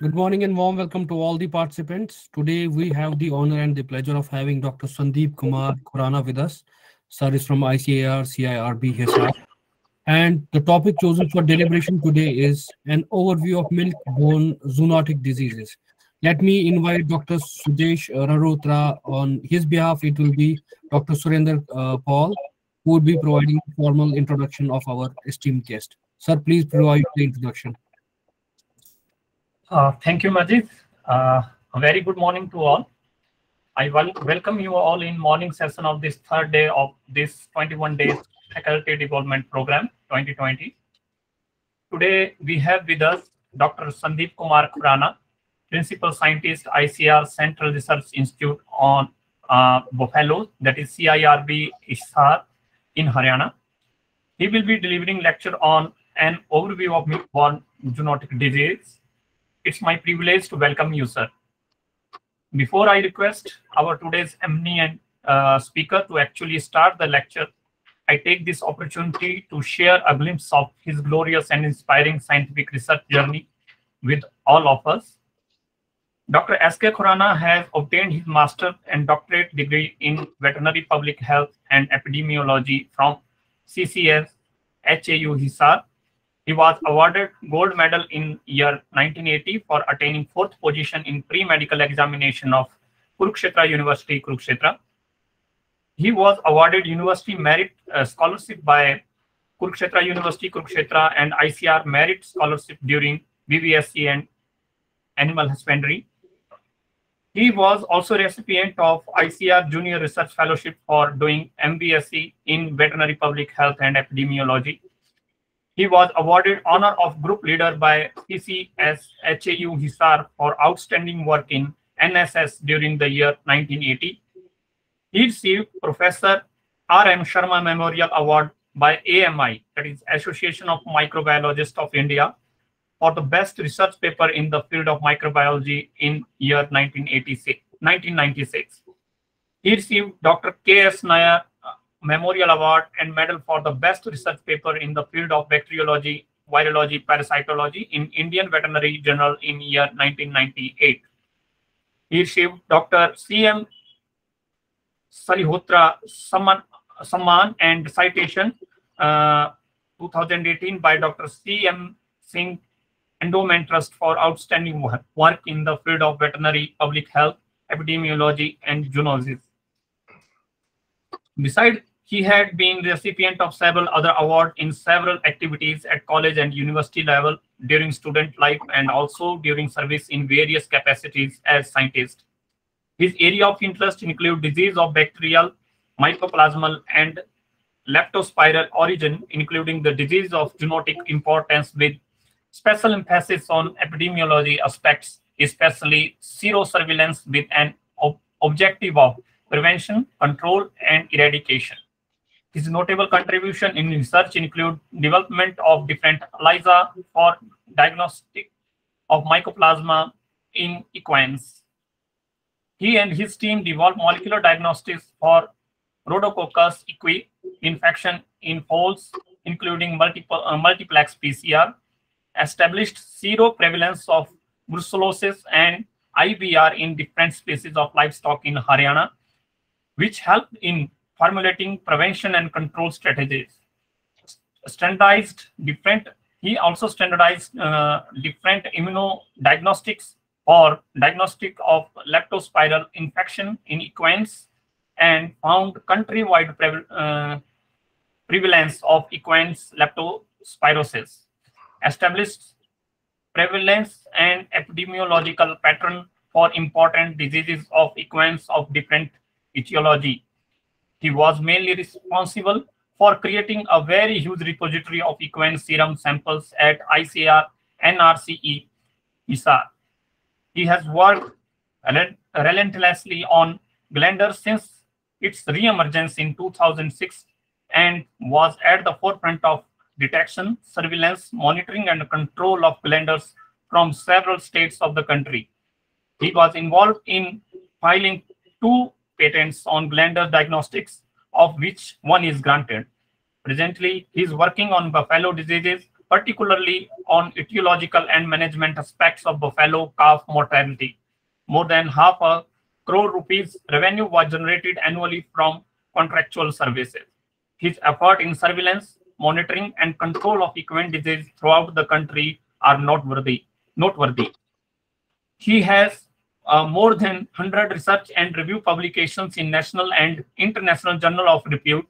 Good morning and warm welcome to all the participants. Today we have the honor and the pleasure of having Dr. Sandeep Kumar Khurana with us. Sir is from ICAR CIRB Hisar. And the topic chosen for deliberation today is an overview of milk-borne zoonotic diseases. Let me invite Dr. Sudesh Radotra. On his behalf, it will be Dr. Surender uh, Paul, who will be providing formal introduction of our esteemed guest. Sir, please provide the introduction. Uh, thank you, Majid. Uh, a very good morning to all. I wel welcome you all in morning session of this third day of this 21 days faculty development program 2020. Today we have with us Dr. Sandeep Kumar Khurana, principal scientist ICR Central Research Institute on uh, Buffalo, that is CIRB Hisar in Haryana. He will be delivering lecture on an overview of milk-borne zoonotic disease it's my privilege to welcome you, sir. Before I request our today's eminent uh, speaker to actually start the lecture, I take this opportunity to share a glimpse of his glorious and inspiring scientific research journey with all of us. Dr. S.K. Khurana has obtained his master and doctorate degree in veterinary public health and epidemiology from CCS HAU Hisar he was awarded gold medal in year 1980 for attaining fourth position in pre-medical examination of Kurukshetra University, Kurukshetra. He was awarded University Merit uh, Scholarship by Kurukshetra University, Kurukshetra and ICR Merit Scholarship during BVSC and Animal Husbandry. He was also recipient of ICR Junior Research Fellowship for doing MVSc in Veterinary Public Health and Epidemiology he was awarded honor of group leader by CCS HAU Hisar for outstanding work in NSS during the year 1980. He received Professor R.M. Sharma Memorial Award by AMI, that is Association of Microbiologists of India, for the best research paper in the field of microbiology in year 1986, 1996. He received Dr. K.S. Nair Memorial Award and Medal for the best research paper in the field of bacteriology, virology, parasitology in Indian Veterinary Journal in year 1998. He received Dr. C.M. Shalihotra Samman and citation uh, 2018 by Dr. C.M. Singh Endowment Trust for outstanding work in the field of veterinary public health, epidemiology, and zoonosis. Besides he had been recipient of several other awards in several activities at college and university level during student life and also during service in various capacities as scientist. His area of interest include disease of bacterial, mycoplasmal, and leptospiral origin, including the disease of zoonotic importance with special emphasis on epidemiology aspects, especially serosurveillance with an ob objective of prevention, control, and eradication. His notable contribution in research include development of different ELISA for diagnostic of mycoplasma in equines. He and his team developed molecular diagnostics for Rhodococcus equi infection in foals, including multiple, uh, multiplex PCR, established sero prevalence of brucellosis and IBR in different species of livestock in Haryana, which helped in formulating prevention and control strategies. Standardized different, he also standardized uh, different immunodiagnostics or diagnostic of leptospiral infection in equines and found countrywide pre uh, prevalence of equines leptospirosis. Established prevalence and epidemiological pattern for important diseases of equines of different etiology he was mainly responsible for creating a very huge repository of equine serum samples at ICR NRCE Hisar. He has worked relentlessly on glanders since its re-emergence in 2006 and was at the forefront of detection, surveillance, monitoring, and control of glanders from several states of the country. He was involved in filing two patents on glanders diagnostics, of which one is granted. Presently, he is working on buffalo diseases particularly on etiological and management aspects of buffalo calf mortality. More than half a crore rupees revenue was generated annually from contractual services. His effort in surveillance, monitoring, and control of equine disease throughout the country are noteworthy. noteworthy. He has uh, more than 100 research and review publications in national and international journal of repute.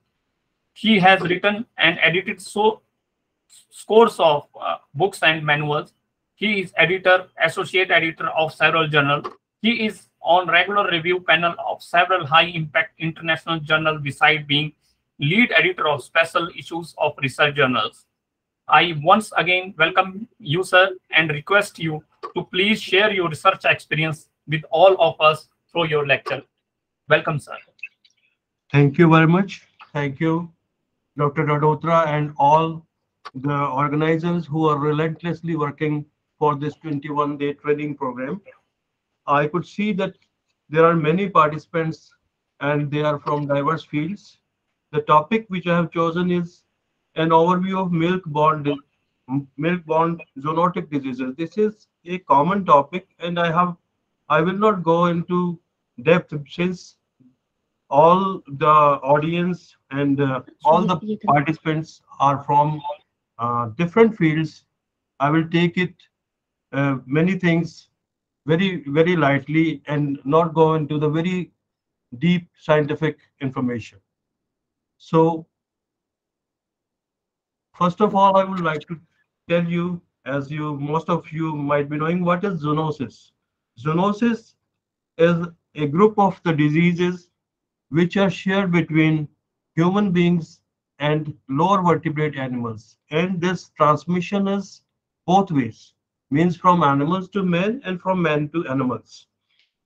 He has written and edited so scores of uh, books and manuals. He is editor, associate editor of several journals. He is on regular review panel of several high impact international journals beside being lead editor of special issues of research journals. I once again welcome you, sir, and request you to please share your research experience with all of us through your lecture. Welcome, sir. Thank you very much. Thank you, Dr. Radotra, and all the organizers who are relentlessly working for this 21 day training program. I could see that there are many participants and they are from diverse fields. The topic which I have chosen is an overview of milk-borne milk-borne zoonotic diseases. This is a common topic and I have I will not go into depth since all the audience and uh, all the participants are from uh, different fields. I will take it uh, many things very, very lightly and not go into the very deep scientific information. So, first of all, I would like to tell you, as you most of you might be knowing, what is zoonosis. Zoonosis is a group of the diseases which are shared between human beings and lower vertebrate animals. And this transmission is both ways means from animals to men and from men to animals.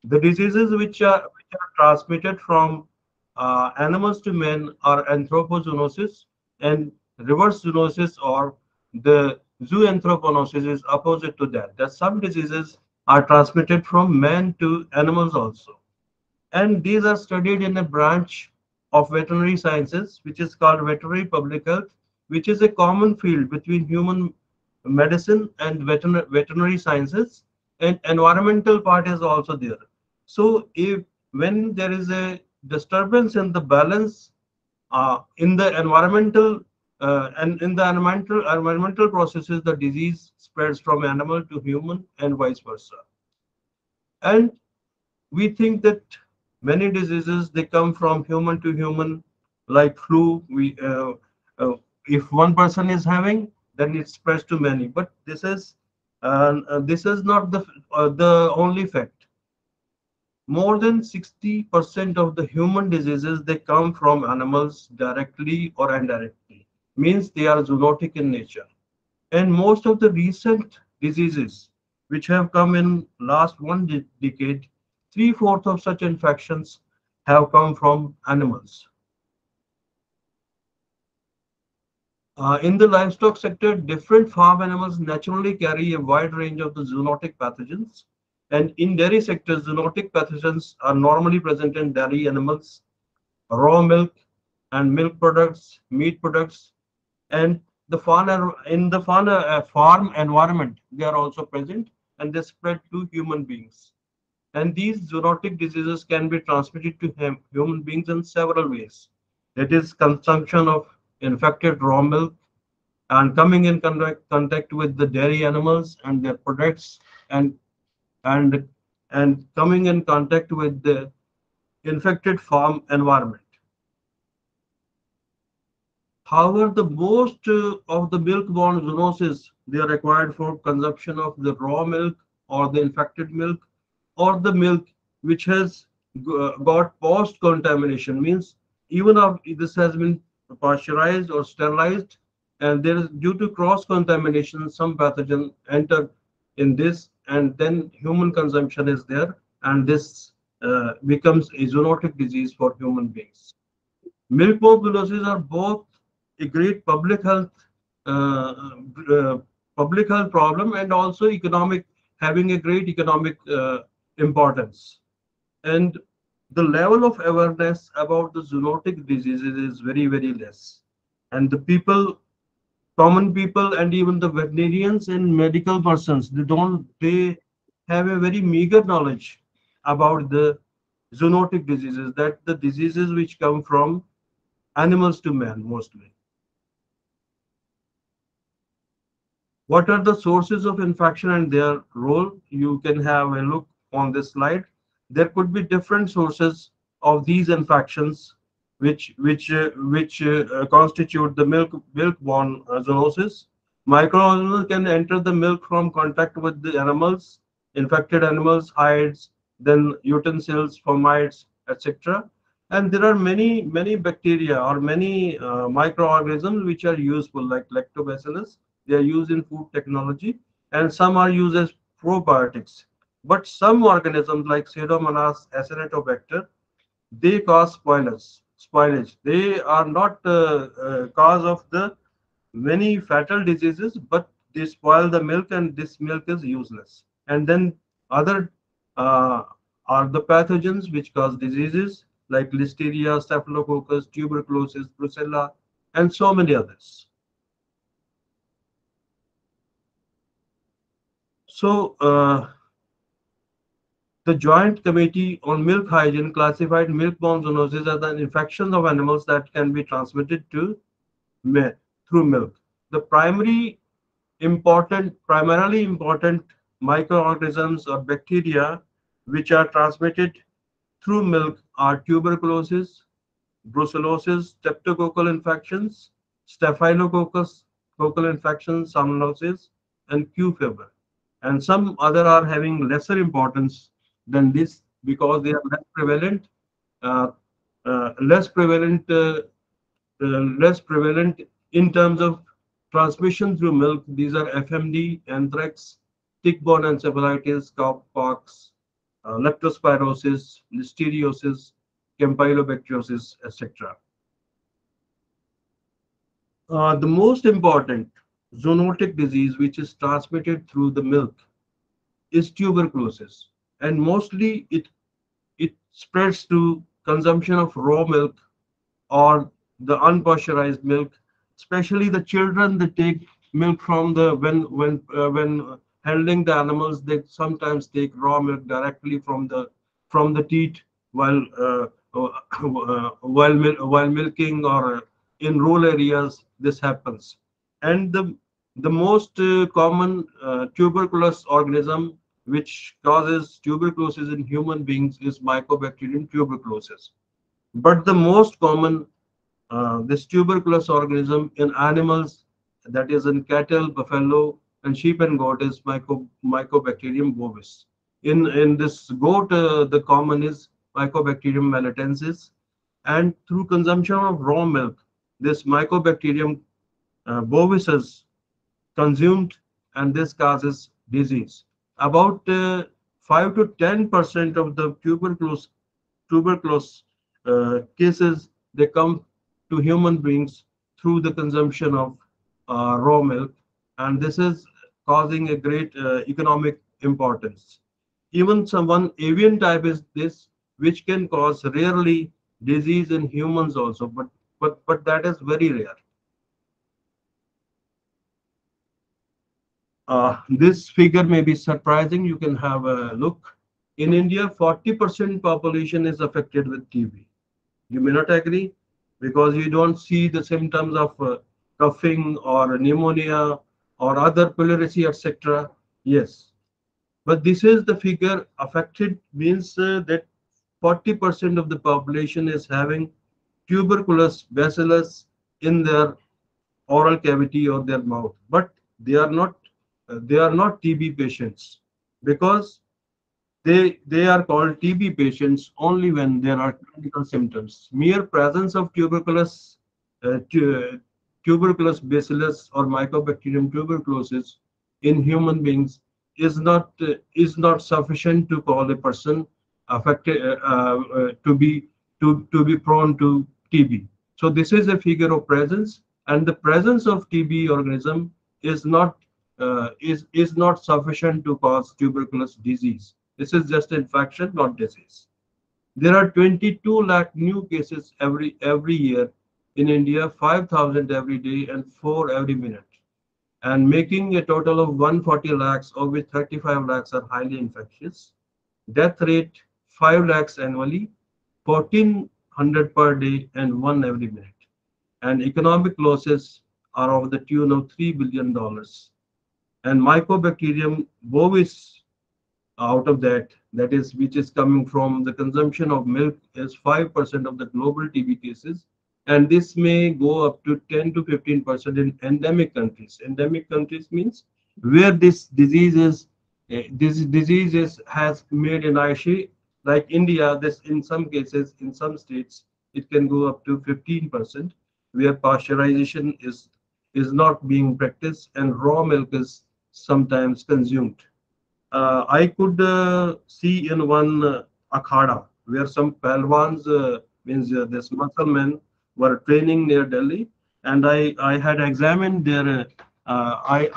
The diseases which are, which are transmitted from uh, animals to men are anthropozoonosis and reverse zoonosis or the zooanthroponosis is opposite to that. That some diseases are transmitted from man to animals also. And these are studied in a branch of veterinary sciences, which is called veterinary public health, which is a common field between human medicine and veterinary, veterinary sciences and environmental part is also there so if when there is a disturbance in the balance uh, in the environmental uh, and in the environmental environmental processes the disease spreads from animal to human and vice versa and we think that many diseases they come from human to human like flu we uh, uh if one person is having then it spreads to many. But this is uh, uh, this is not the uh, the only fact. More than 60% of the human diseases they come from animals directly or indirectly. Means they are zoonotic in nature. And most of the recent diseases which have come in last one de decade, three-fourths of such infections have come from animals. Uh, in the livestock sector, different farm animals naturally carry a wide range of the zoonotic pathogens. And in dairy sector, zoonotic pathogens are normally present in dairy animals, raw milk and milk products, meat products, and the fauna in the fauna uh, farm environment, they are also present and they spread to human beings. And these zoonotic diseases can be transmitted to hum human beings in several ways. That is consumption of infected raw milk and coming in contact, contact with the dairy animals and their products and and and coming in contact with the infected farm environment. However, the most uh, of the milk-borne zoonosis they are required for consumption of the raw milk or the infected milk or the milk which has got post-contamination. Means even if this has been pasteurized or sterilized and there is due to cross contamination some pathogen enter in this and then human consumption is there and this uh, becomes a zoonotic disease for human beings. Milk-borne are both a great public health uh, uh, public health problem and also economic having a great economic uh, importance and the level of awareness about the zoonotic diseases is very, very less. And the people common people and even the veterinarians and medical persons, they don't, they have a very meager knowledge about the zoonotic diseases, that the diseases which come from animals to man mostly. What are the sources of infection and their role? You can have a look on this slide. There could be different sources of these infections which which uh, which uh, constitute the milk milk-borne zoonosis. Microorganisms can enter the milk from contact with the animals, infected animals, hides, then utensils, fomites, etc. And there are many many bacteria or many uh, microorganisms which are useful, like lactobacillus. They are used in food technology, and some are used as probiotics. But some organisms like Pseudomonas acinetobacter, they cause spoilage spoilage. They are not uh, uh, cause of the many fatal diseases, but they spoil the milk and this milk is useless. And then other uh, are the pathogens which cause diseases like listeria, staphylococcus, tuberculosis, brucella, and so many others. So, uh, the Joint Committee on Milk Hygiene classified milk-borne zoonosis as an infection of animals that can be transmitted to through milk. The primary important, primarily important microorganisms or bacteria which are transmitted through milk are tuberculosis, brucellosis, streptococcal infections, staphylococcus coccal infections, salmonellosis, and Q fever. And some other are having lesser importance than this because they are less prevalent, uh, uh, less prevalent, uh, uh, less prevalent in terms of transmission through milk. These are FMD, anthrax, tick-borne encephalitis, cowpox, uh, leptospirosis, listeriosis, campylobacteriosis, etc. Uh, the most important zoonotic disease which is transmitted through the milk is tuberculosis. And mostly it it spreads to consumption of raw milk or the unpasteurized milk especially the children that take milk from the when when uh, when handling the animals they sometimes take raw milk directly from the from the teat while uh, uh, while while milking or in rural areas this happens and the the most uh, common uh, tuberculous organism which causes tuberculosis in human beings is Mycobacterium tuberculosis. But the most common, uh, this tuberculous organism in animals, that is in cattle, buffalo, and sheep and goat is Myco, Mycobacterium bovis. In, in this goat, uh, the common is Mycobacterium melitensis. And through consumption of raw milk, this Mycobacterium uh, is consumed and this causes disease. About uh, 5 to 10 percent of the tuberculosis tuberculosis uh, cases they come to human beings through the consumption of uh, raw milk and this is causing a great economic importance. Even some one avian type is this which can cause rarely disease in humans also but but but that is very rare Uh, this figure may be surprising. You can have a look. In India, 40% population is affected with TB. You may not agree because you don't see the symptoms of uh, coughing or pneumonia or other pleurisy, etc. Yes. But this is the figure affected means uh, that 40% of the population is having tuberculous bacillus in their oral cavity or their mouth. But they are not they are not TB patients because they they are called TB patients only when there are clinical symptoms. Mere presence of tuberculosis, uh, tuberculous bacillus or mycobacterium tuberculosis in human beings is not uh, is not sufficient to call a person affected uh, uh, to be to to be prone to TB. So this is a figure of presence, and the presence of TB organism is not uh, is, is not sufficient to cause tuberculosis disease. This is just infection, not disease. There are 22 lakh new cases every every year in India, 5,000 every day and 4 every minute. and making a total of 140 lakhs, of which 35 lakhs are highly infectious. Death rate 5 lakhs annually, 1400 per day, and one every minute. And economic losses are of the tune of $3 billion. And Mycobacterium bovis out of that, that is, which is coming from the consumption of milk, is 5% of the global TB cases. And this may go up to 10 to 15% in endemic countries. Endemic countries means where this disease is, uh, this disease is, has made an IC, like India, this in some cases, in some states, it can go up to 15%, where pasteurization is, is not being practiced and raw milk is sometimes consumed. Uh, I could uh, see in one uh, akhada where some palwans, uh, means uh, this men, were training near Delhi, and I I had examined their uh, I,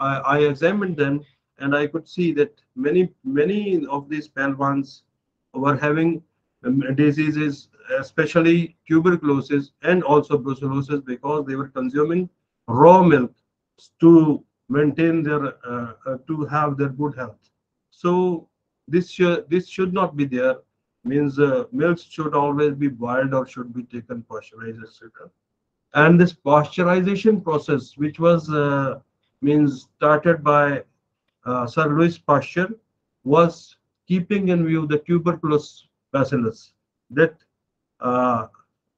I I examined them, and I could see that many many of these palwans were having um, diseases, especially tuberculosis and also brucellosis, because they were consuming raw milk to maintain their uh, uh, to have their good health. So this should this should not be there. Means uh, milk should always be boiled or should be taken pasteurized etc and this pasteurization process which was uh, means started by uh, sir louis pasteur was keeping in view the tuberculosis bacillus that uh,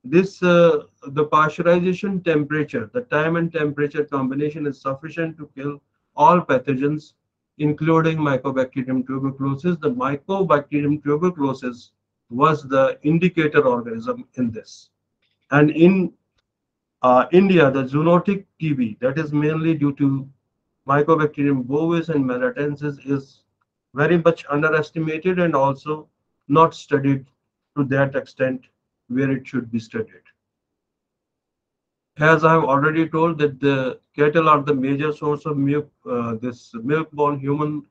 this uh, the pasteurization temperature the time and temperature combination is sufficient to kill all pathogens including mycobacterium tuberculosis. The mycobacterium tuberculosis was the indicator organism in this. And in uh, india the zoonotic tb that is mainly due to mycobacterium bovis and melitensis is very much underestimated and also not studied to that extent where it should be studied. As I have already told that the cattle are the major source of milk, uh, this milk-borne human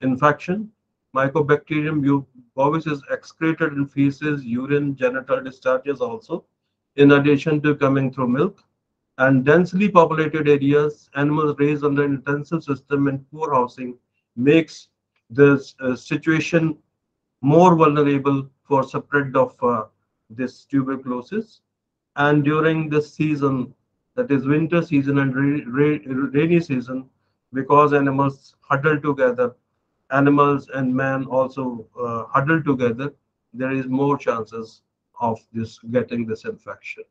infection. Mycobacterium bovis is excreted in feces, urine, genital discharges also, in addition to coming through milk. And densely populated areas, animals raised under intensive system and poor housing makes this uh, situation more vulnerable for spread of uh, this tuberculosis. And during this season, that is winter season and rainy season, because animals huddle together, animals and man also uh, huddle together, there is more chances of this getting this infection.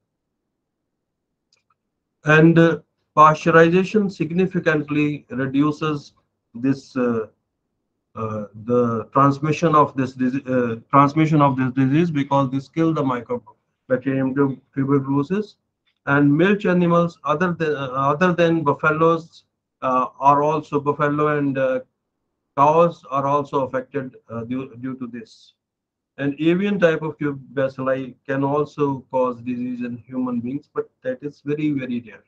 And uh, pasteurization significantly reduces this uh, the transmission of this uh, transmission of this disease because this kill the mycobacterium tuberculosis and milch animals other than uh, other than buffaloes uh, are also buffalo and uh, cows are also affected due, due to this. An avian type of tube bacilli can also cause disease in human beings but that is very very rare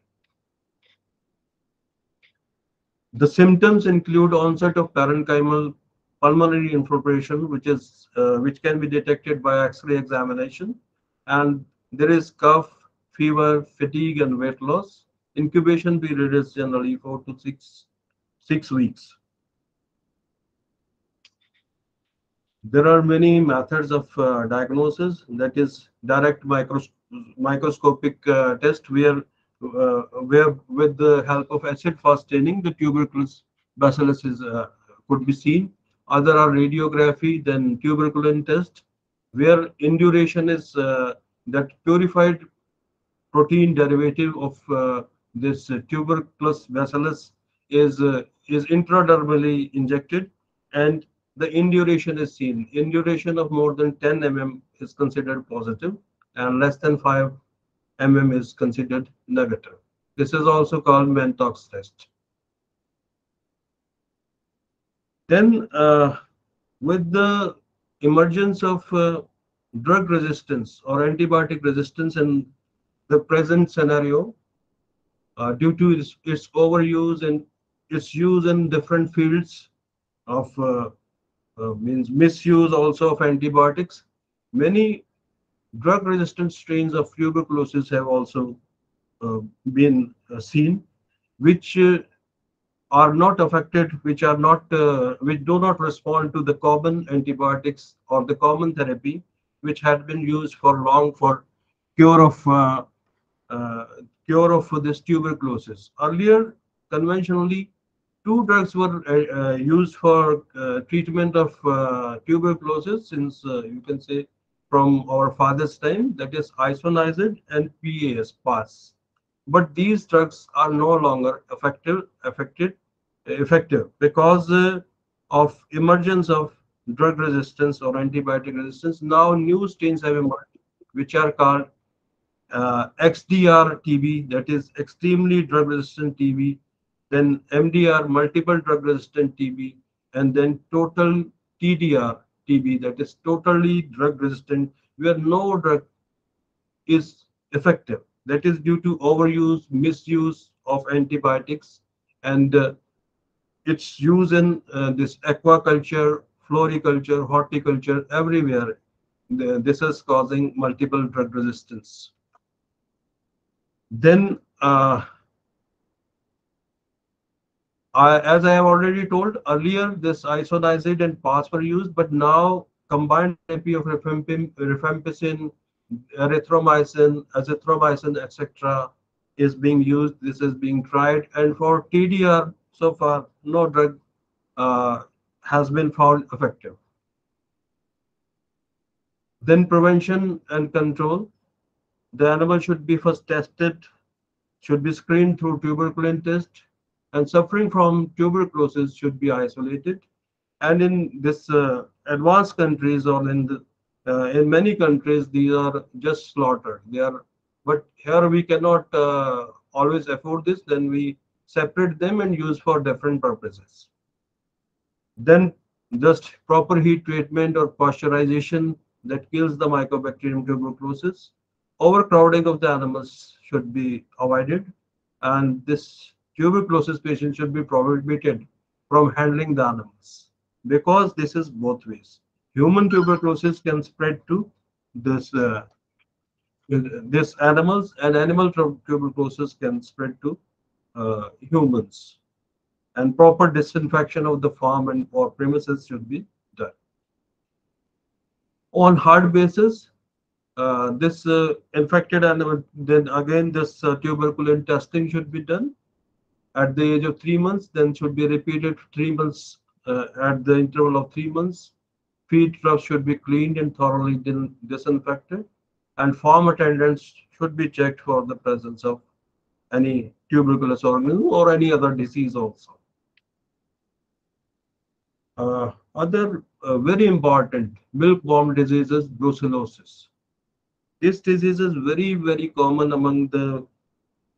the symptoms include onset of parenchymal pulmonary infiltration, which is uh, which can be detected by X-ray examination, and there is cough, fever, fatigue, and weight loss. Incubation period is generally four to six six weeks. There are many methods of uh, diagnosis. That is direct micros microscopic uh, test where where with the help of acid fast staining, the tuberculosis bacillus is, uh, could be seen. Other are radiography, then tuberculin test, where induration is uh, that purified protein derivative of uh, this uh, tuberculosis bacillus is uh, is intradermally injected, and the induration is seen. Induration of more than 10 mm is considered positive, and less than 5 mm is considered negative. This is also called Mantoux test. Then uh, with the emergence of uh, drug resistance or antibiotic resistance in the present scenario, uh, due to its, its, overuse and its use in different fields of uh, uh, means misuse also of antibiotics, many drug resistant strains of tuberculosis have also uh, been uh, seen, which uh, are not affected, which are not, uh, which do not respond to the common antibiotics or the common therapy, which had been used for long for cure of uh, uh, cure of this tuberculosis. Earlier, conventionally, two drugs were uh, used for uh, treatment of tuberculosis since you can say from our father's time, that is isoniazid and PAS, PAS. But these drugs are no longer effective, effective, effective because uh, of emergence of drug resistance or antibiotic resistance. Now new strains have emerged, which are called uh, XDR TB, that is extremely drug resistant TB, then MDR, multiple drug resistant TB, and then total TDR TB, that is totally drug resistant, where no drug is effective. That is due to overuse, misuse of antibiotics, and uh, its use in uh, this aquaculture, floriculture, horticulture, everywhere. The, this is causing multiple drug resistance. Then, uh, As I have already told earlier, this isoniazid and PAS were used, but now combined therapy of rifampicin, erythromycin, azithromycin, etc. is being used. This is being tried. And for TDR, so far, no drug uh, has been found effective. Then prevention and control. The animal should be first tested, should be screened through tuberculin test, and suffering from tuberculosis should be isolated. And in this uh, advanced countries or in the, uh, in many countries, these are just slaughtered. They are, but here we cannot uh, always afford this. Then we separate them and use for different purposes. Then just proper heat treatment or pasteurization that kills the mycobacterium tuberculosis. Overcrowding of the animals should be avoided. And this tuberculosis patient should be prohibited from handling the animals because this is both ways. Human tuberculosis can spread to this uh, this animals and animal tuberculosis can spread to uh, humans and proper disinfection of the farm and or premises should be done. On hard basis, uh, this uh, infected animal, then again this uh, tuberculin testing should be done at the age of three months, then should be repeated three months uh, at the interval of three months. Feed troughs should be cleaned and thoroughly disinfected, and farm attendants should be checked for the presence of any tuberculous organism or any other disease also. Uh, other uh, very important milk-borne diseases, brucellosis. This disease is very, very common among the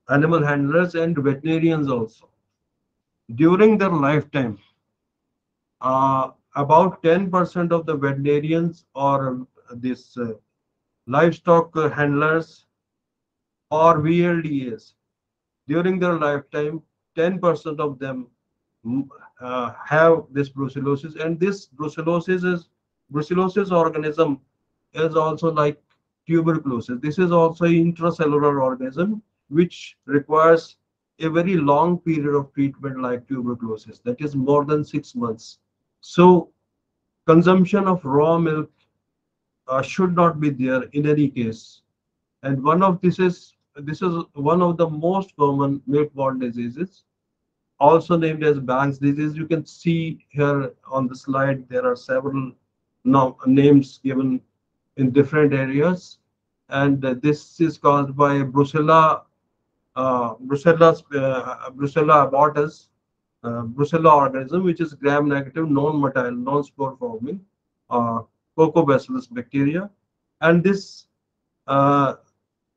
animal handlers and veterinarians also. During their lifetime, uh, about 10% of the veterinarians or this uh, livestock handlers or VLDAs, during their lifetime, 10% of them mm, uh, have this brucellosis and this brucellosis is brucellosis organism is also like tuberculosis. This is also intracellular organism which requires a very long period of treatment like tuberculosis, that is more than six months. So consumption of raw milk uh, should not be there in any case. And one of this is this is one of the most common milk-borne diseases, also named as Bang's disease. You can see here on the slide there are several no, names given in different areas, and uh, this is caused by Brucella uh, Brucella, uh, Brucella abortus, uh, Brucella organism, which is gram-negative, non-motile, non-spore forming, uh, Coccobacillus bacteria, and this uh,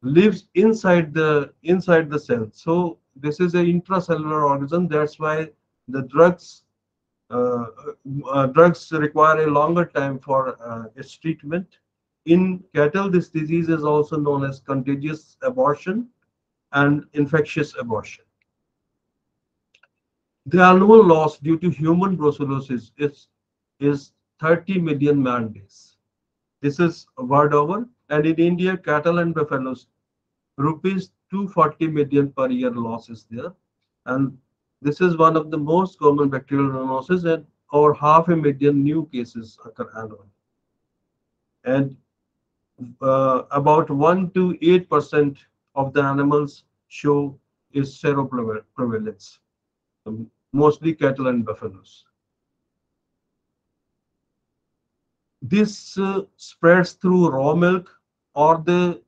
lives inside the inside the cell. So this is an intracellular organism. That's why the drugs uh, uh, drugs require a longer time for uh, its treatment. In cattle, this disease is also known as contagious abortion and infectious abortion. The annual loss due to human brucellosis is, is 30 million man days. This is world over. And in India, cattle and buffaloes, rupees 240 million per year losses there. And This is one of the most common bacterial zoonosis and over half a million new cases occur annually. And uh, about 1 to 8% of the animals show is seroprevalence, um, mostly cattle and buffaloes. This uh, spreads through raw milk or the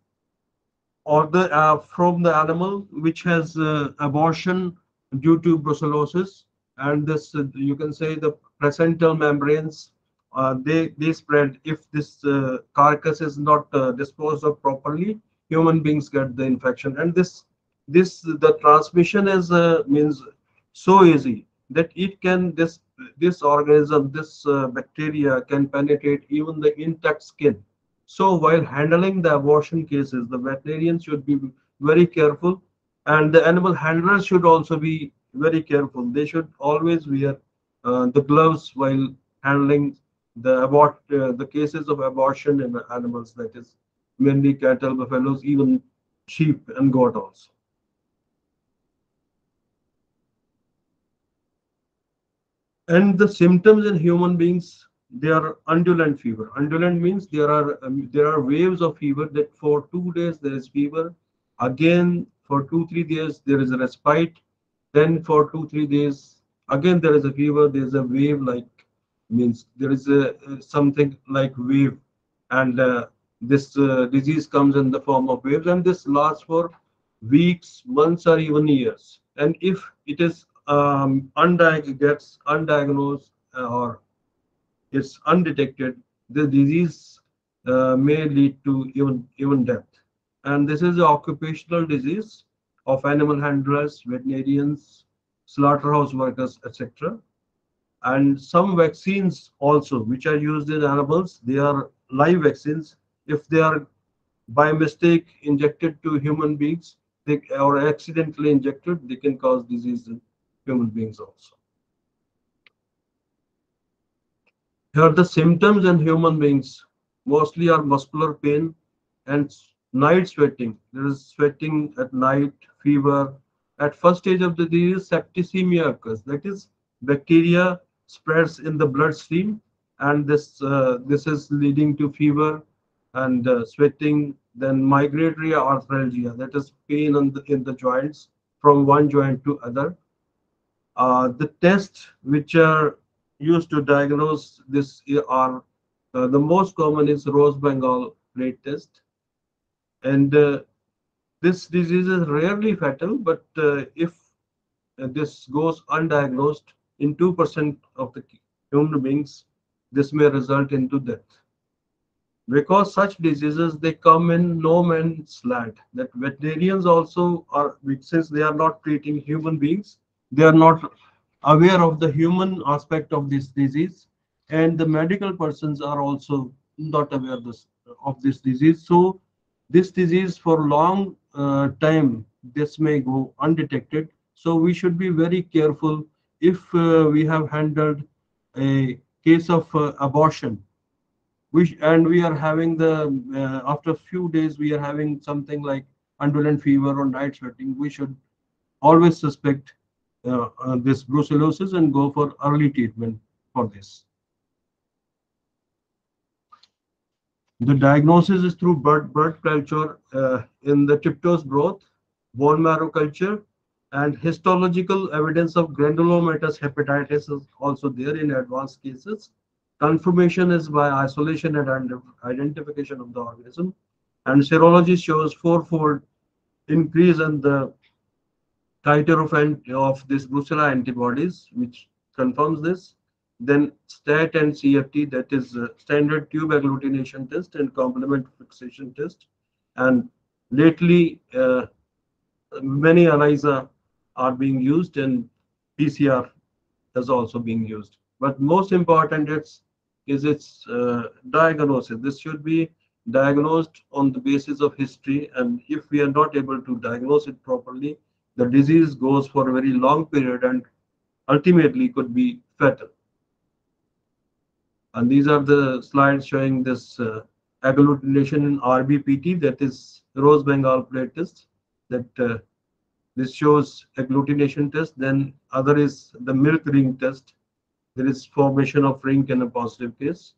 or the uh, from the animal which has uh, abortion due to brucellosis and this uh, you can say the placental membranes uh, they they spread if this uh, carcass is not disposed of properly human beings get the infection. And this this the transmission is uh, means so easy that it can this this organism this uh, bacteria can penetrate even the intact skin. So while handling the abortion cases the veterinarians should be very careful and the animal handlers should also be very careful. They should always wear uh, the gloves while handling the abort uh, the cases of abortion in animals that is mainly cattle buffaloes even sheep and goat also. And the symptoms in human beings they are undulant fever. Undulant means there are um, there are waves of fever that for two days there is fever. Again for two three days there is a respite. Then for two three days again there is a fever. There is a wave like means there is a something like wave. And uh, this uh, disease comes in the form of waves and this lasts for weeks months or even years. And if it is um, undiagnosed gets undiagnosed uh, or it's undetected the disease uh, may lead to even even death. And this is the occupational disease of animal handlers veterinarians slaughterhouse workers etc and some vaccines also which are used in animals they are live vaccines if they are by mistake injected to human beings they or accidentally injected they can cause disease in human beings also. Here the symptoms in human beings mostly are muscular pain and night sweating. There is sweating at night fever. At first stage of the disease septicemia occurs. That is bacteria spreads in the bloodstream and this uh, this is leading to fever and uh, sweating then migratory arthralgia that is pain in the, in the joints from one joint to other uh, the tests which are used to diagnose this are uh, the most common is rose bengal plate test and uh, this disease is rarely fatal but uh, if this goes undiagnosed in 2% of the human beings, this may result into death. Because such diseases, they come in no man's land. That veterinarians also are, since they are not treating human beings, they are not aware of the human aspect of this disease. And the medical persons are also not aware this, of this disease. So this disease for long uh, time, this may go undetected. So we should be very careful if uh, we have handled a case of uh, abortion which and we are having the uh, after a few days we are having something like undulant fever or night sweating we should always suspect uh, uh, this brucellosis and go for early treatment for this the diagnosis is through blood blood culture uh, in the tryptose broth bone marrow culture and histological evidence of granulomatous hepatitis is also there in advanced cases. Confirmation is by isolation and identification of the organism. And serology shows fourfold increase in the titer of, of this Brucella antibodies, which confirms this. Then STAT and CFT, that is standard tube agglutination test and complement fixation test. And lately, uh, many ELISA are being used and PCR is also being used. But most important it's, is its uh, diagnosis. This should be diagnosed on the basis of history. And if we are not able to diagnose it properly, the disease goes for a very long period and ultimately could be fatal. And these are the slides showing this uh, agglutination in RBPT, that is Rose Bengal plate test, that uh, This shows agglutination test. Then other is the milk ring test. There is formation of ring in a positive case.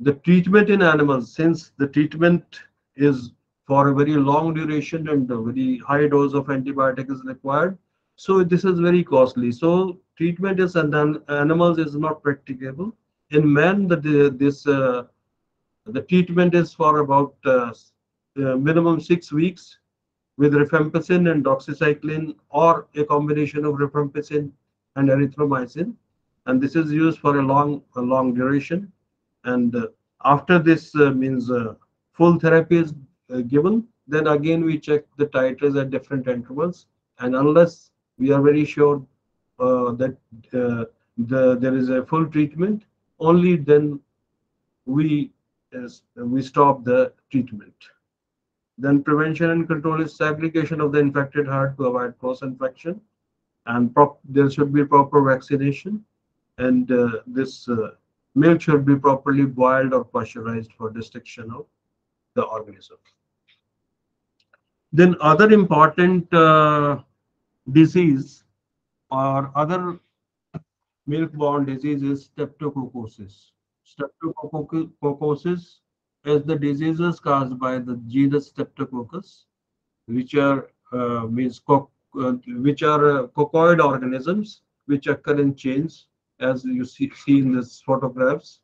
The treatment in animals, since the treatment is for a very long duration and a very high dose of antibiotic is required, so this is very costly. So treatment is and animals is not practicable. In men, the this uh, the treatment is for about uh, uh, minimum six weeks with rifampicin and doxycycline or a combination of rifampicin and erythromycin. And this is used for a long, a long duration. And uh, after this uh, means uh, full therapy is uh, given, then again we check the titers at different intervals. And unless we are very sure uh, that uh, the, there is a full treatment, only then we we stop the treatment. Then prevention and control is segregation of the infected heart to avoid cross infection and there should be proper vaccination and uh, this uh, milk should be properly boiled or pasteurized for destruction of the organism. Then other important uh, disease or other milk-borne disease is streptococcosis. Streptococcosis is the diseases caused by the genus Streptococcus, which are uh, means uh, which are uh, coccoid organisms which occur in chains as you see, see in this photographs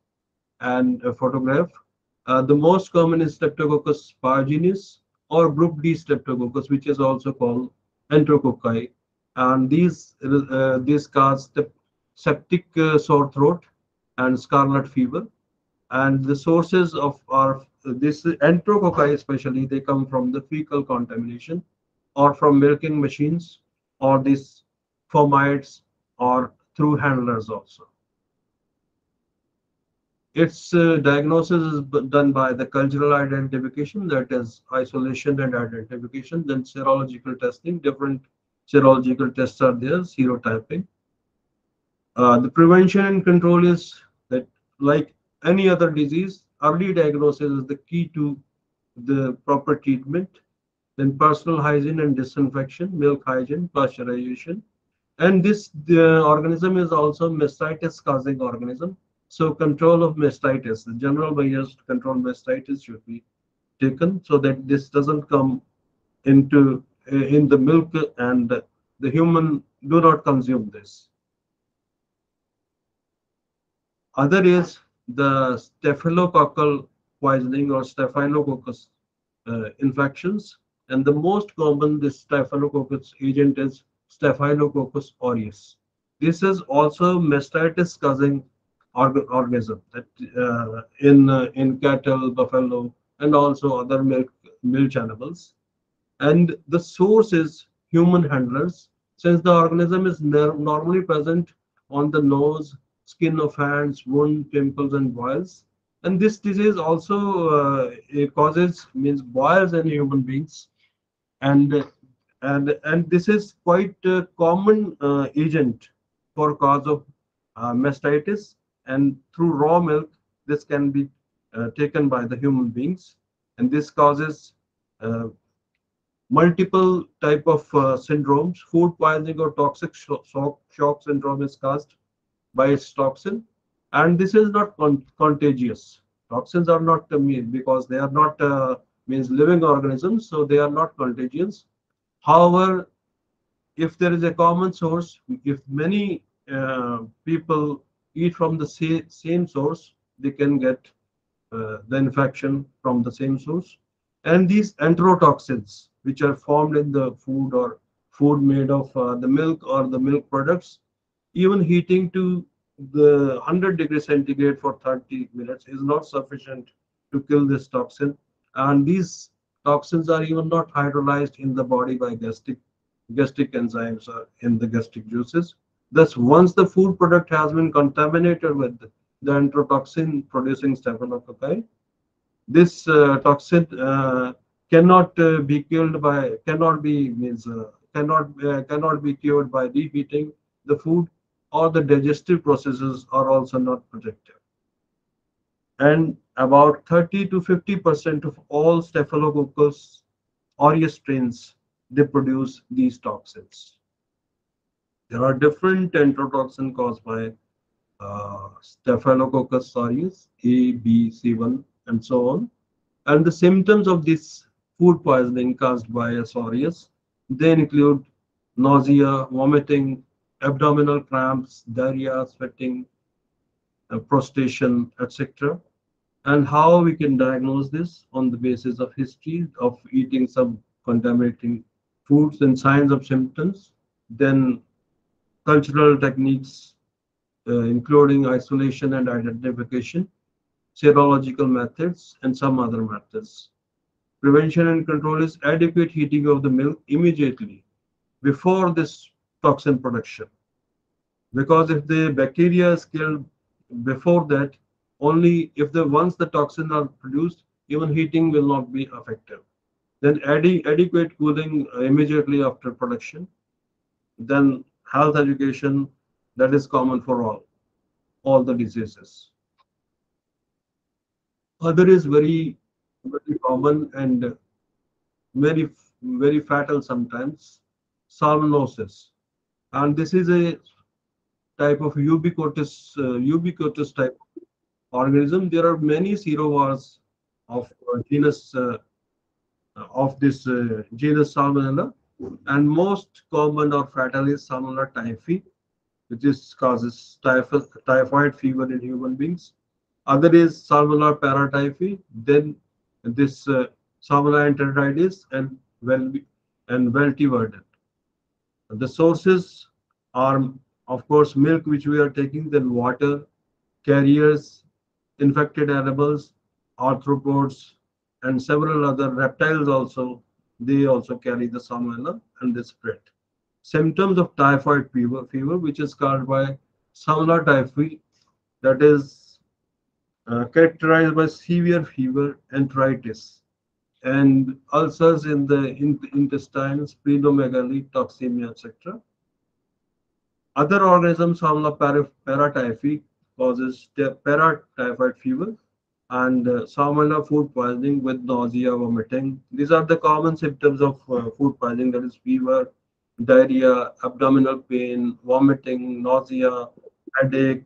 and uh, photograph. the most common is Streptococcus pyogenes or group D Streptococcus, which is also called enterococci. And these uh, these cause septic uh, sore throat and scarlet fever. And the sources of our this enterococci especially they come from the fecal contamination or from milking machines or these fomites or through handlers also. Its uh, diagnosis is done by the cultural identification, that is isolation and identification, then serological testing, different serological tests are there, serotyping. Uh, the prevention and control is that like any other disease, early diagnosis is the key to the proper treatment then personal hygiene and disinfection, milk hygiene, pasteurization. And this organism is also mastitis causing organism. So control of mastitis, the general measures to control mastitis should be taken so that this doesn't come into uh, in the milk and the human do not consume this. Other is the staphylococcal poisoning or staphylococcus uh, infections and the most common this Staphylococcus agent is Staphylococcus aureus. This is also mastitis causing org organism that uh, in uh, in cattle, buffalo, and also other milk milk animals. And the source is human handlers, since the organism is normally present on the nose, skin of hands, wound, pimples, and boils. And this disease also uh, causes means boils in human beings and and and this is quite a common uh, agent for cause of uh, mastitis. And through raw milk this can be uh, taken by the human beings. And this causes uh, multiple type of uh, syndromes. Food poisoning or toxic shock, shock syndrome is caused by its toxin. And this is not con contagious. Toxins are not uh, because they are not means living organisms, so they are not contagious. However, if there is a common source, if many uh, people eat from the sa same source, they can get uh, the infection from the same source. And these enterotoxins, which are formed in the food or food made of uh, the milk or the milk products, even heating to the 100 degrees centigrade for 30 minutes is not sufficient to kill this toxin and these toxins are even not hydrolyzed in the body by gastric gastric enzymes or in the gastric juices. Thus, once the food product has been contaminated with the enterotoxin producing staphylococci, this uh, toxin uh, cannot uh, be killed by cannot be means uh, cannot uh, cannot be cured by reheating the food or the digestive processes are also not protected and about 30 to 50 percent of all staphylococcus aureus strains they produce these toxins. There are different enterotoxin caused by uh, Staphylococcus aureus, A, B, C1, and so on. And the symptoms of this food poisoning caused by aureus, they include nausea, vomiting, abdominal cramps, diarrhea, sweating, prostration, etc. And how we can diagnose this on the basis of history of eating some contaminating foods and signs of symptoms, then cultural techniques, uh, including isolation and identification, serological methods, and some other methods. Prevention and control is adequate heating of the milk immediately before this toxin production. Because if the bacteria is killed before that, only if the once the toxins are produced, even heating will not be effective. Then adding adequate cooling uh, immediately after production. Then health education that is common for all, all the diseases. Other is very, very common and very, very fatal sometimes, salmonellosis And this is a type of ubiquitous, uh, ubiquitous type organism. There are many serovars of uh, genus uh, of this uh, genus Salmonella, and most common or fatal is Salmonella typhi, which is causes typhoid, typhoid fever in human beings. Other is Salmonella paratyphi, then this uh, Salmonella enteritis and well and Weltevreden. The sources are, of course, milk which we are taking, then water, carriers, infected animals, arthropods, and several other reptiles also. They also carry the salmonella and they spread. Symptoms of typhoid fever, fever which is caused by salmonella typhi, that is uh, characterized by severe fever, enteritis, and ulcers in the in intestines, splenomegaly, toxemia, etc. Other organisms, Salmonella paratyphi, causes paratyphoid fever and uh, salmonella food poisoning with nausea, vomiting. These are the common symptoms of uh, food poisoning, that is fever, diarrhea, abdominal pain, vomiting, nausea, headache,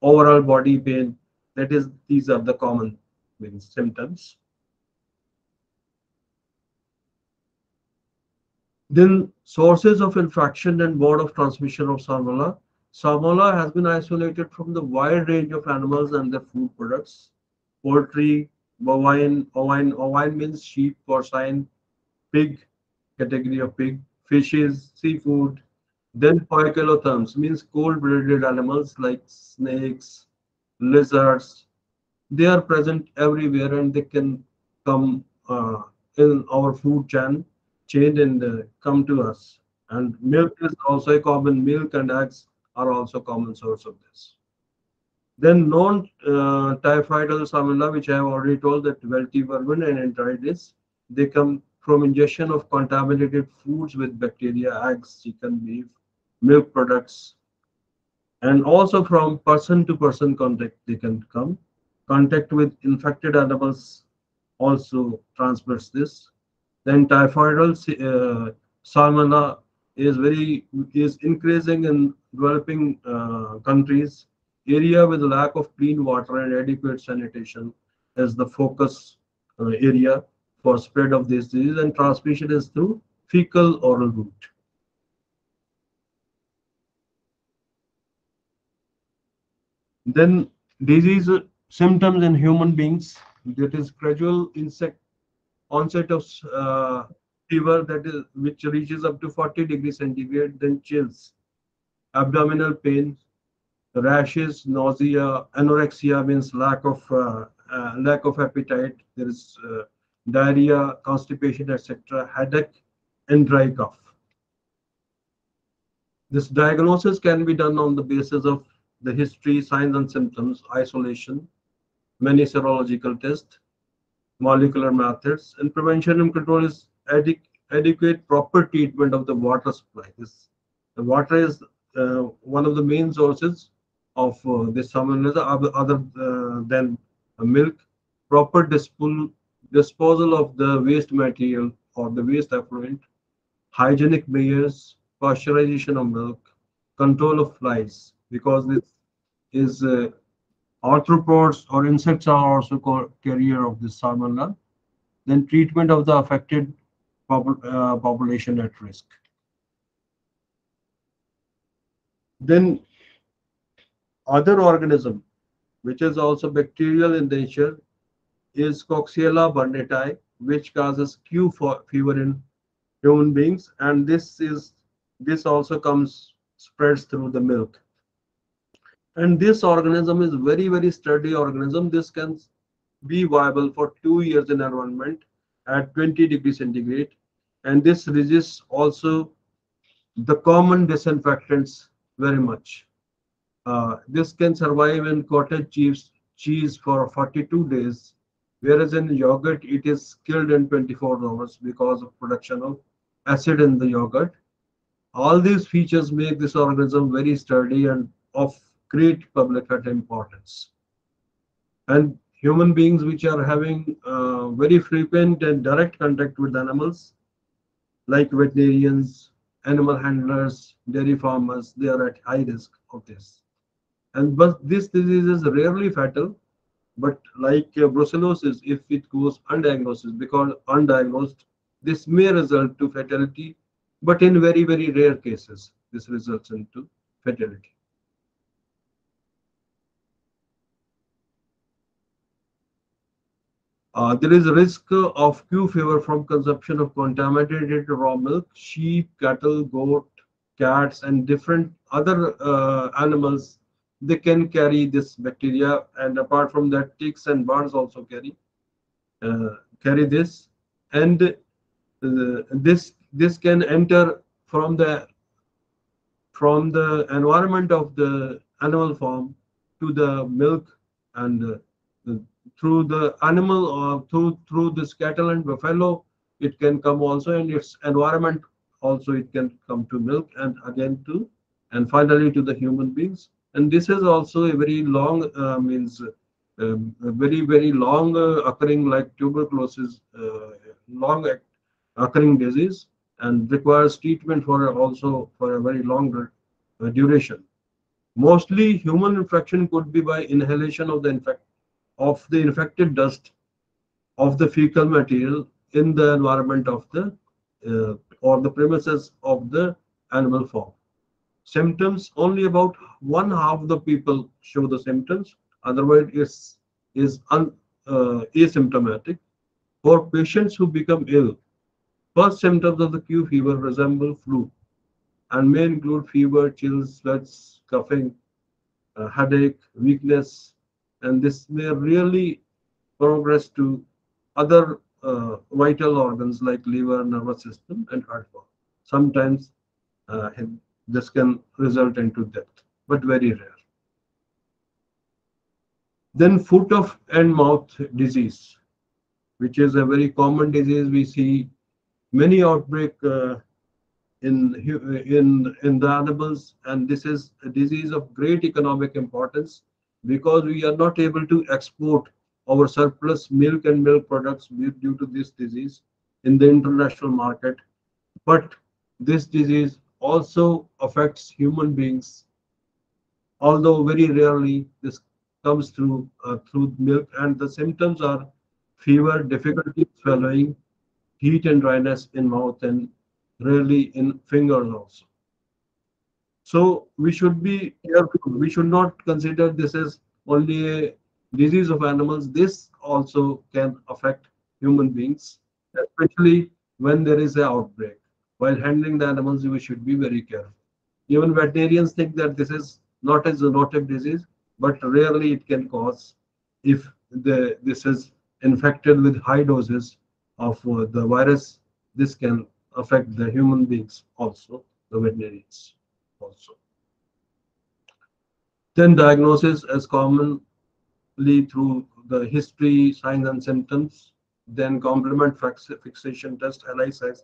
overall body pain. That is, these are the common symptoms. Then sources of infection and mode of transmission of salmonella. Salmonella has been isolated from the wide range of animals and their food products. Poultry, bovine, ovine, ovine means sheep, porcine, pig, category of pig, fishes, seafood. Then poikilotherms means cold-blooded animals like snakes, lizards. They are present everywhere and they can come uh, in our food chain chain and uh, come to us. And milk is also a common, milk and eggs are also common source of this. Then non-typhoidal uh, salmonella, which I have already told that Weltevreden and enteritis, they come from ingestion of contaminated foods with bacteria, eggs, chicken, beef, milk products, and also from person to person contact they can come. Contact with infected animals also transmits this then typhoidal uh, salmonella is very is increasing in developing uh, countries. Area with lack of clean water and adequate sanitation is the focus uh, area for spread of this disease, and transmission is through fecal oral route. Then disease symptoms in human beings that is gradual insect onset of uh, fever that is which reaches up to 40 degrees centigrade, then chills, abdominal pain, rashes, nausea, anorexia means lack of uh, uh, lack of appetite. There is uh, diarrhea, constipation, etc., headache, and dry cough. This diagnosis can be done on the basis of the history, signs and symptoms, isolation, many serological tests, molecular methods, and prevention and control is adequate proper treatment of the water supply. This the water is uh, one of the main sources of uh, this salmonella other uh, than milk. Proper disposal disposal of the waste material or the waste effluent hygienic measures, pasteurization of milk, control of flies, because this is uh, arthropods or insects are also carrier of this salmonella. Then treatment of the affected uh, population at risk. Then other organism, which is also bacterial in nature, is Coxiella burnetii, which causes Q fever in human beings, and this is this also comes spreads through the milk. And this organism is very very sturdy organism. This can be viable for two years in environment at 20 degrees centigrade, and this resists also the common disinfectants very much. Uh, this can survive in cottage cheese, cheese for 42 days, whereas in yogurt it is killed in 24 hours because of production of acid in the yogurt. All these features make this organism very sturdy and of great public health importance. And human beings which are having uh, very frequent and direct contact with animals, like veterinarians, animal handlers, dairy farmers, they are at high risk of this. And but this disease is rarely fatal, but like uh, brucellosis, if it goes undiagnosed, because undiagnosed, this may result to fatality, but in very, very rare cases, this results into fatality. Uh, there is a risk of Q fever from consumption of contaminated raw milk, sheep, cattle, goat, cats, and different other uh, animals. They can carry this bacteria, and apart from that, ticks and birds also carry uh, carry this, and uh, this this can enter from the from the environment of the animal farm to the milk and uh, through the animal or through through this cattle and buffalo it can come also and its environment also it can come to milk and again to and finally to the human beings. And this is also a very long uh, means um, very very long uh, occurring like tuberculosis uh, long occurring disease and requires treatment for also for a very longer uh, duration. Mostly human infection could be by inhalation of the infect of the infected dust of the fecal material in the environment of the uh, or the premises of the animal farm. Symptoms only about one half of the people show the symptoms, otherwise is is un, uh, asymptomatic. For patients who become ill, first symptoms of the Q fever resemble flu and may include fever, chills, sweats, coughing, uh, headache, weakness, and this may really progress to other uh, vital organs like liver, nervous system, and heart. Sometimes uh, this can result into death, but very rare. Then foot of and mouth disease, which is a very common disease. We see many outbreak uh, in in in the animals, and this is a disease of great economic importance because we are not able to export our surplus milk and milk products due to this disease in the international market. But this disease also affects human beings, although very rarely this comes through uh, through milk, and the symptoms are fever, difficulty swallowing, heat and dryness in mouth, and rarely in fingers also. So we should be careful. We should not consider this as only a disease of animals. This also can affect human beings, especially when there is an outbreak. While handling the animals, we should be very careful. Even veterinarians think that this is not a zoonotic disease, but rarely it can cause if the this is infected with high doses of uh, the virus. This can affect the human beings also, the veterinarians also. Then diagnosis as commonly through the history, signs and symptoms, then complement fixation test, ELISA.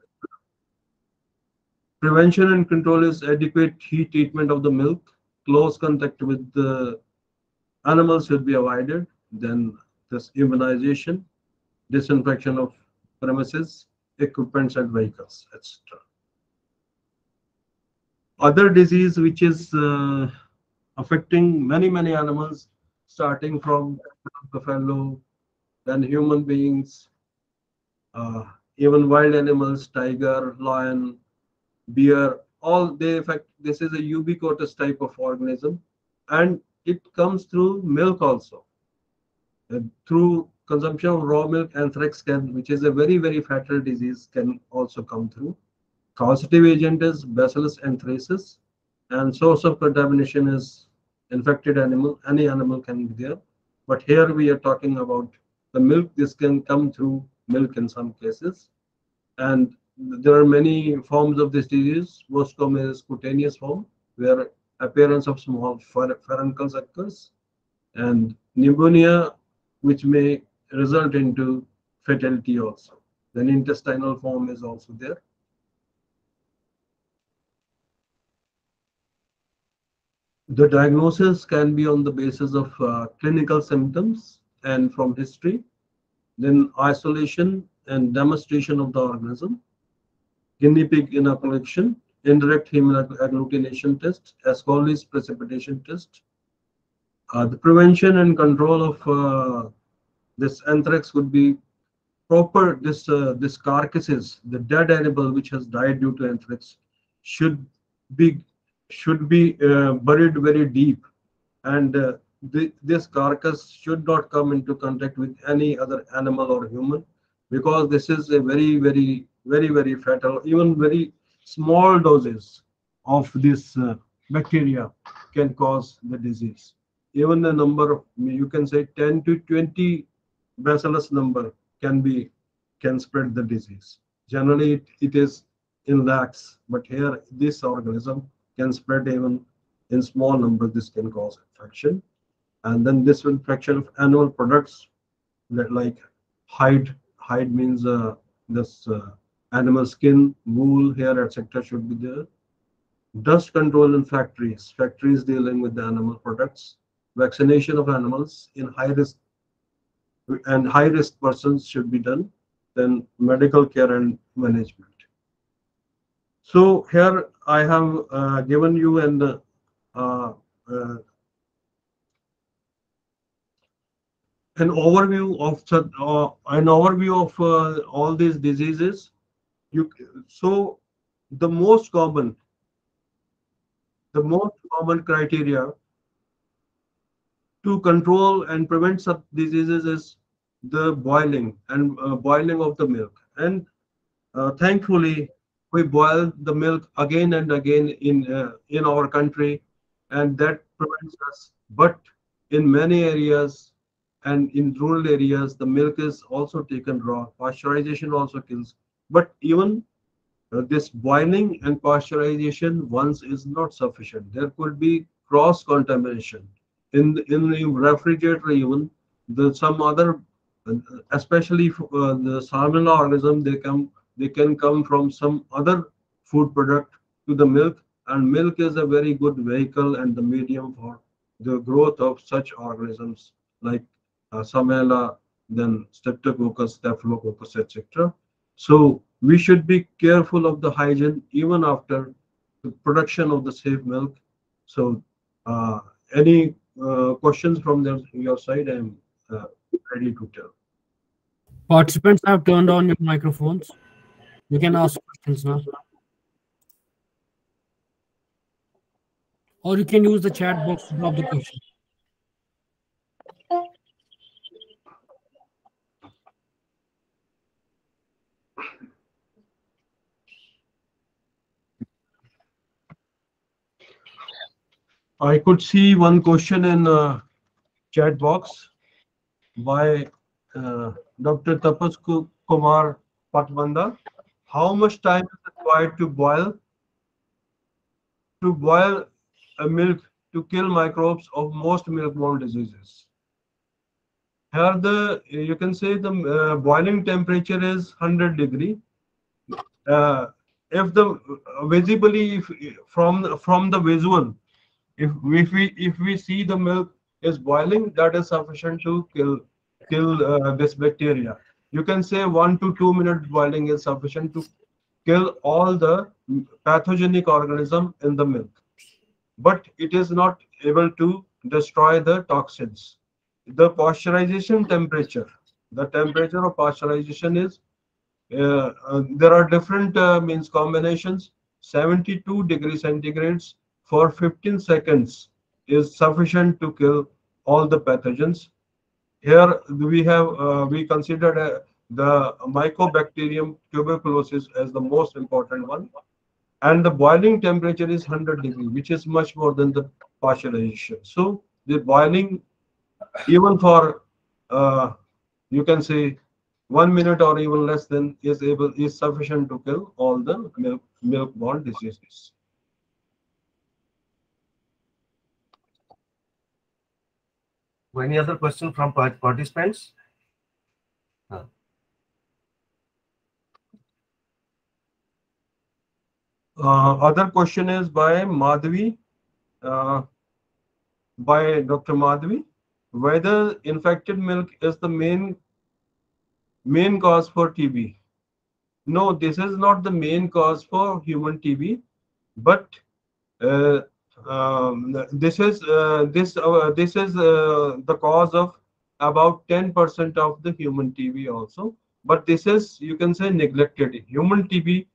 Prevention and control is adequate heat treatment of the milk. Close contact with the animals should be avoided. Then this immunization, disinfection of premises, equipments and vehicles, etc. other disease which is uh, affecting many, many animals, starting from buffalo, then human beings, uh, even wild animals, tiger, lion, bear, all they affect. This is a ubiquitous type of organism, and it comes through milk also. Uh, through consumption of raw milk, anthrax can, which is a very, very fatal disease, can also come through. Causative agent is Bacillus anthracis, and source of contamination is infected animal. Any animal can be there, but here we are talking about the milk. This can come through milk in some cases, and there are many forms of this disease. Most common is cutaneous form, where appearance of small furuncles occurs, and pneumonia, which may result into fatality also. Then intestinal form is also there. The diagnosis can be on the basis of uh, clinical symptoms and from history, then isolation and demonstration of the organism, guinea pig inoculation, indirect hemagglutination test, Ascoli's precipitation test. Uh, the prevention and control of uh, this anthrax would be proper, this, uh, this carcasses, the dead animal which has died due to anthrax should be should be uh, buried very deep. And uh, the, this carcass should not come into contact with any other animal or human because this is a very very very very fatal even very small doses of this uh, bacteria can cause the disease. Even the number of you can say 10 to 20 bacillus number can be can spread the disease. Generally it, it is in lakhs but here this organism can spread even in small numbers. This can cause infection. And then this infection of animal products like hide, hide means uh, this uh, animal skin, wool, hair, etc. should be there. Dust control in factories, factories dealing with the animal products, vaccination of animals in high risk and high risk persons should be done, then medical care and management. So here I have uh, given you an uh, uh, an overview of uh, an overview of uh, all these diseases. You so the most common the most common criteria to control and prevent such diseases is the boiling and uh, boiling of the milk and thankfully we boil the milk again and again in uh, in our country and that prevents us. But in many areas and in rural areas the milk is also taken raw. Pasteurization also kills. But even uh, this boiling and pasteurization once is not sufficient. There could be cross contamination in the, in the refrigerator even the some other uh, especially uh, the salmonella organism they come they can come from some other food product to the milk and milk is a very good vehicle and the medium for the growth of such organisms like uh, Salmonella, then Streptococcus, Staphylococcus, etc. So we should be careful of the hygiene even after the production of the safe milk. So uh, any uh, questions from the, your side, I'm uh, ready to tell. Participants have turned on your microphones. You can ask questions now. Or you can use the chat box to drop the question. I could see one question in uh, chat box by uh, Dr. Tapas Kumar Patwanda how much time is required to boil to boil a milk to kill microbes of most milk-borne diseases. Here the you can say the uh, boiling temperature is 100 degree. Uh, if the visibly if, from from the visual, if if we if we see the milk is boiling, that is sufficient to kill kill uh, this bacteria you can say one to two minutes boiling is sufficient to kill all the pathogenic organism in the milk. But it is not able to destroy the toxins. The pasteurization temperature, the temperature of pasteurization is, uh, uh, there are different uh, means combinations. 72 degrees centigrades for 15 seconds is sufficient to kill all the pathogens. Here we have, uh, we considered uh, the Mycobacterium tuberculosis as the most important one. And the boiling temperature is 100 degree, which is much more than the pasteurization. So the boiling, even for, uh, you can say, one minute or even less than is able is sufficient to kill all the milk milk-borne diseases. Any other question from part- participants? Uh, other question is by Madhvi, uh, by Dr. Madhvi, whether infected milk is the main main cause for TB. No, this is not the main cause for human TB, but uh, um, this is uh, this uh, this is uh, the cause of about 10% of the human TB also. But this is you can say neglected. Human TB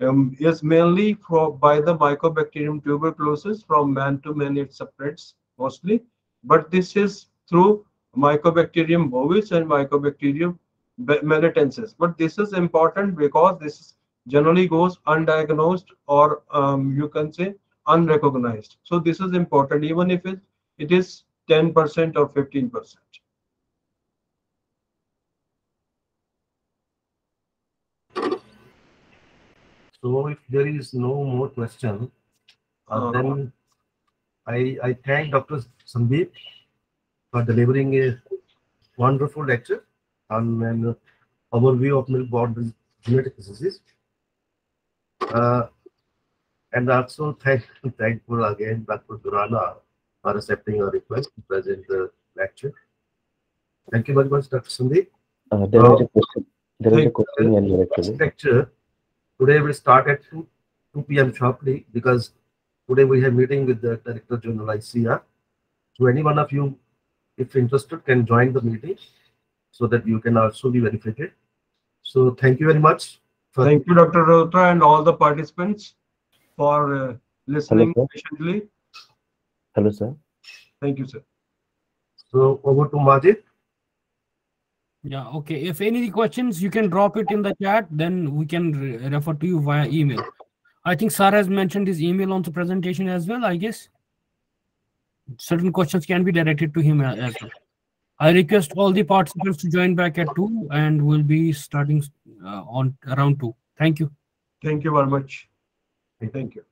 um, is mainly for, by the Mycobacterium tuberculosis from man to man it spreads mostly, but this is through Mycobacterium bovis and Mycobacterium melitensis. But this is important because this generally goes undiagnosed or um, you can say unrecognized. So this is important even if it, it is 10% or 15%. So if there is no more question, uh, Uh, then I, I thank Dr. Sandeep for delivering a wonderful lecture on an overview of milk-borne zoonotic diseases. Uh, and also thank, thankful again Dr. Khurana for accepting our request to present the lecture. Thank you very much, Dr. Sandeep. Uh, there is a question. There is a Thank- question in here Next lecture today will start at 2, 2 p.m. sharply because today we have meeting with the Director General ICAR. So any one of you, if interested, can join the meeting so that you can also be benefited. So thank you very much. for- Thank you, Dr. Radotra and all the participants for uh, listening sir. patiently. Hello, sir. Thank you, sir. So over to Majid. Yeah, okay. If any questions, you can drop it in the chat, then we can re- refer to you via email. I think Sir has mentioned his email on the presentation as well, I guess. Certain questions can be directed to him as well. I request all the participants to join back at 2 and we'll be starting uh, on around 2. Thank you. Thank you very much. Thank you.